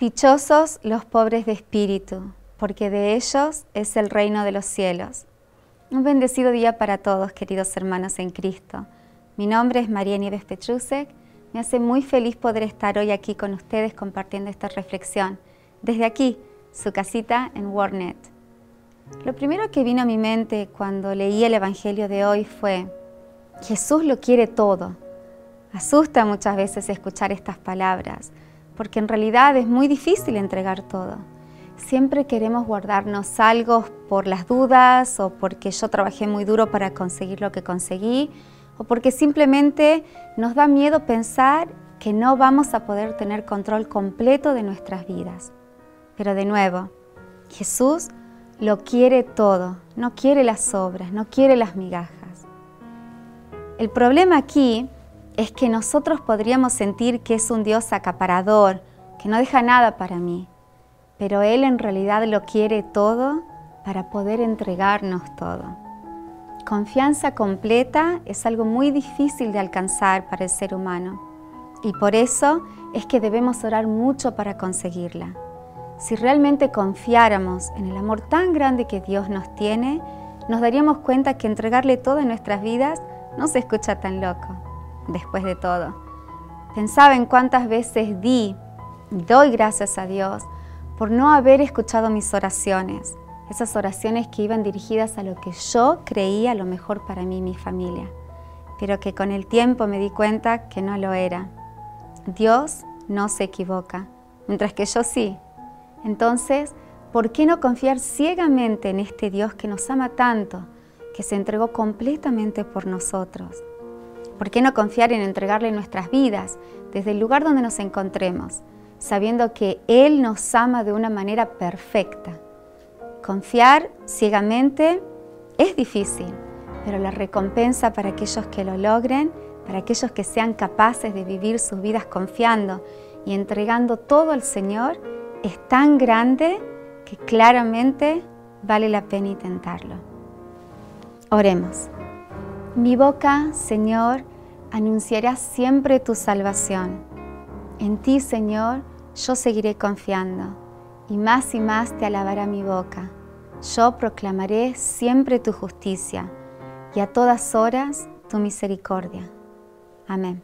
Dichosos los pobres de espíritu, porque de ellos es el reino de los cielos. Un bendecido día para todos, queridos hermanos en Cristo. Mi nombre es María Nieves Petrusek. Me hace muy feliz poder estar hoy aquí con ustedes compartiendo esta reflexión. Desde aquí, su casita en Warnet. Lo primero que vino a mi mente cuando leí el Evangelio de hoy fue, Jesús lo quiere todo. Asusta muchas veces escuchar estas palabras, porque en realidad es muy difícil entregar todo. Siempre queremos guardarnos algo por las dudas o porque yo trabajé muy duro para conseguir lo que conseguí o porque simplemente nos da miedo pensar que no vamos a poder tener control completo de nuestras vidas. Pero de nuevo, Jesús lo quiere todo, no quiere las sobras, no quiere las migajas. El problema aquí es que nosotros podríamos sentir que es un Dios acaparador, que no deja nada para mí, pero Él en realidad lo quiere todo para poder entregarnos todo. Confianza completa es algo muy difícil de alcanzar para el ser humano y por eso es que debemos orar mucho para conseguirla. Si realmente confiáramos en el amor tan grande que Dios nos tiene, nos daríamos cuenta que entregarle todo en nuestras vidas no se escucha tan loco después de todo. Pensaba en cuántas veces di y doy gracias a Dios por no haber escuchado mis oraciones, esas oraciones que iban dirigidas a lo que yo creía lo mejor para mí y mi familia, pero que con el tiempo me di cuenta que no lo era. Dios no se equivoca, mientras que yo sí. Entonces, ¿por qué no confiar ciegamente en este Dios que nos ama tanto, que se entregó completamente por nosotros? ¿Por qué no confiar en entregarle nuestras vidas desde el lugar donde nos encontremos, sabiendo que Él nos ama de una manera perfecta? Confiar ciegamente es difícil, pero la recompensa para aquellos que lo logren, para aquellos que sean capaces de vivir sus vidas confiando y entregando todo al Señor, es tan grande que claramente vale la pena intentarlo. Oremos. Mi boca, Señor, anunciará siempre tu salvación. En ti, Señor, yo seguiré confiando, y más y más te alabará mi boca. Yo proclamaré siempre tu justicia, y a todas horas tu misericordia. Amén.